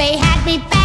They had me back.